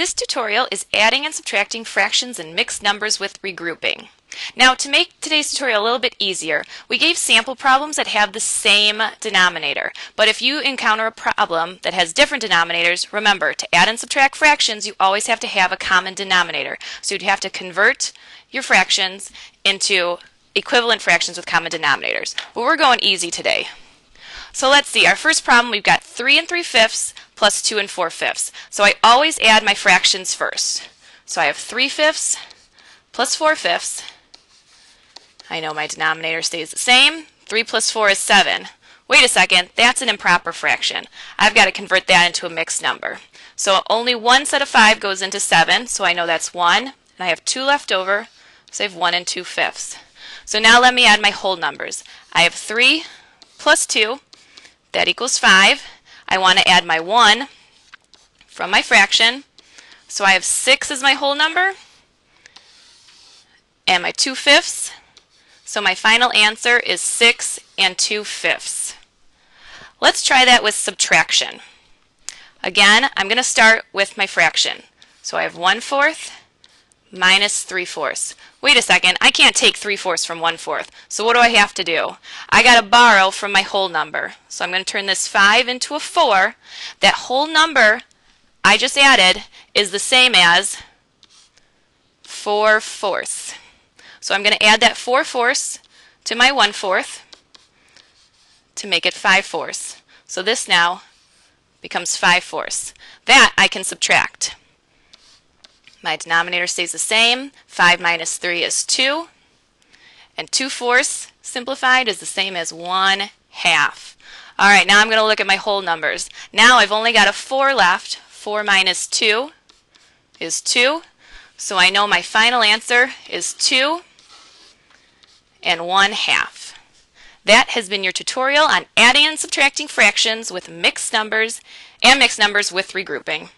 This tutorial is adding and subtracting fractions and mixed numbers with regrouping. Now to make today's tutorial a little bit easier, we gave sample problems that have the same denominator. But if you encounter a problem that has different denominators, remember to add and subtract fractions you always have to have a common denominator. So you'd have to convert your fractions into equivalent fractions with common denominators. But we're going easy today. So let's see, our first problem we've got 3 and 3 fifths plus 2 and 4 fifths. So I always add my fractions first. So I have 3 fifths plus 4 fifths. I know my denominator stays the same. 3 plus 4 is 7. Wait a second, that's an improper fraction. I've got to convert that into a mixed number. So only one set of 5 goes into 7, so I know that's 1. And I have 2 left over, so I have 1 and 2 fifths. So now let me add my whole numbers. I have 3 plus 2 that equals 5. I want to add my 1 from my fraction. So I have 6 as my whole number and my 2 fifths. So my final answer is 6 and 2 fifths. Let's try that with subtraction. Again, I'm going to start with my fraction. So I have 1 fourth minus 3 fourths. Wait a second, I can't take 3 fourths from 1 fourth. So what do I have to do? I got to borrow from my whole number. So I'm going to turn this 5 into a 4. That whole number I just added is the same as 4 fourths. So I'm going to add that 4 fourths to my 1 fourth to make it 5 fourths. So this now becomes 5 fourths. That I can subtract. My denominator stays the same. 5 minus 3 is 2. And 2 fourths simplified is the same as 1 half. All right, now I'm going to look at my whole numbers. Now I've only got a 4 left. 4 minus 2 is 2. So I know my final answer is 2 and 1 half. That has been your tutorial on adding and subtracting fractions with mixed numbers and mixed numbers with regrouping.